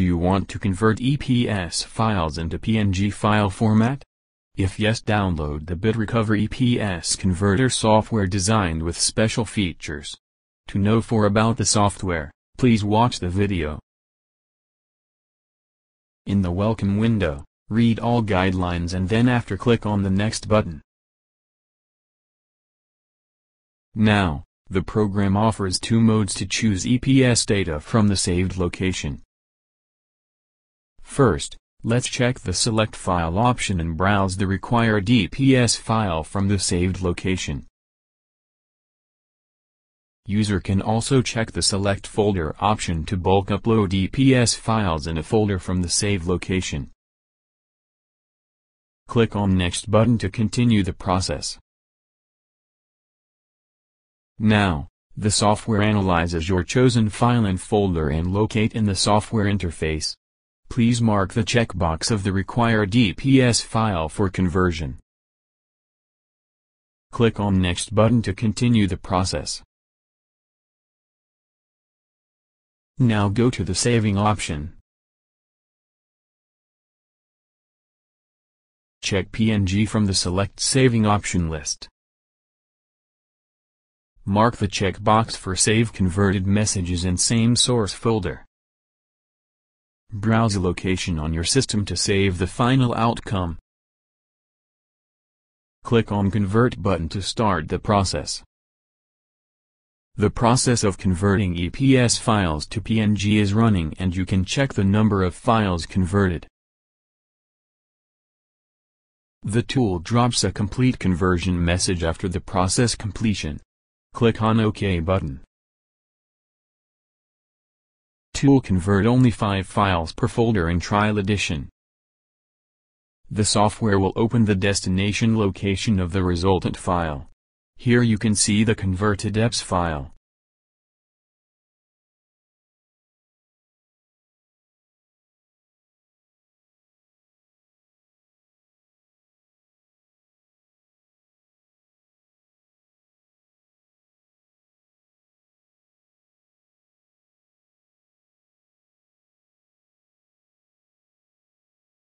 Do you want to convert EPS files into PNG file format? If yes download the BitRecover EPS converter software designed with special features. To know more about the software, please watch the video. In the Welcome window, read all guidelines and then after click on the Next button. Now, the program offers two modes to choose EPS data from the saved location. First, let's check the Select File option and browse the required EPS file from the saved location. User can also check the Select Folder option to bulk upload EPS files in a folder from the saved location. Click on Next button to continue the process. Now, the software analyzes your chosen file and folder and locate in the software interface. Please mark the checkbox of the required EPS file for conversion. Click on Next button to continue the process. Now go to the Saving option. Check PNG from the Select Saving option list. Mark the checkbox for Save Converted Messages in Same Source folder. Browse a location on your system to save the final outcome. Click on Convert button to start the process. The process of converting EPS files to PNG is running and you can check the number of files converted. The tool drops a complete conversion message after the process completion. Click on OK button. Tool convert only 5 files per folder in trial edition. The software will open the destination location of the resultant file. Here you can see the converted EPS file.